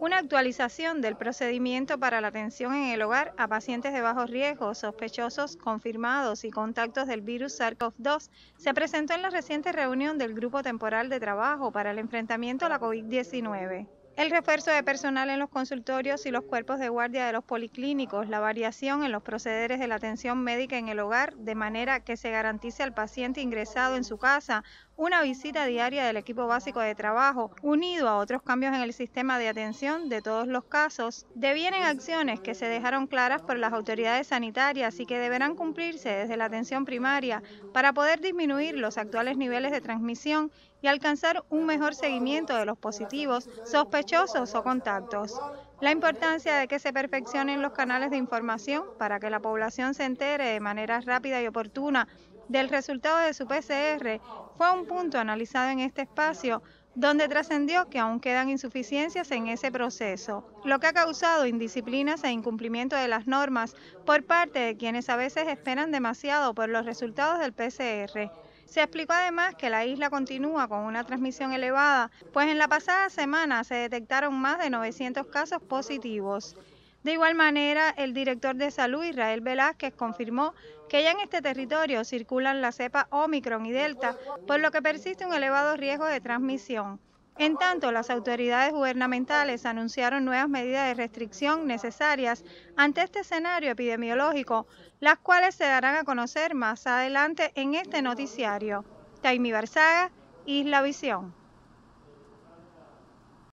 una actualización del procedimiento para la atención en el hogar a pacientes de bajo riesgo, sospechosos, confirmados y contactos del virus SARS-CoV-2 se presentó en la reciente reunión del Grupo Temporal de Trabajo para el enfrentamiento a la COVID-19. El refuerzo de personal en los consultorios y los cuerpos de guardia de los policlínicos, la variación en los procederes de la atención médica en el hogar, de manera que se garantice al paciente ingresado en su casa una visita diaria del equipo básico de trabajo, unido a otros cambios en el sistema de atención de todos los casos, devienen acciones que se dejaron claras por las autoridades sanitarias y que deberán cumplirse desde la atención primaria para poder disminuir los actuales niveles de transmisión y alcanzar un mejor seguimiento de los positivos, sospechosos o contactos. La importancia de que se perfeccionen los canales de información para que la población se entere de manera rápida y oportuna del resultado de su PCR fue un punto analizado en este espacio donde trascendió que aún quedan insuficiencias en ese proceso, lo que ha causado indisciplinas e incumplimiento de las normas por parte de quienes a veces esperan demasiado por los resultados del PCR. Se explicó además que la isla continúa con una transmisión elevada, pues en la pasada semana se detectaron más de 900 casos positivos. De igual manera, el director de salud, Israel Velázquez, confirmó que ya en este territorio circulan la cepa Omicron y Delta, por lo que persiste un elevado riesgo de transmisión. En tanto, las autoridades gubernamentales anunciaron nuevas medidas de restricción necesarias ante este escenario epidemiológico, las cuales se darán a conocer más adelante en este noticiario. Taimi Barzaga, Isla Visión.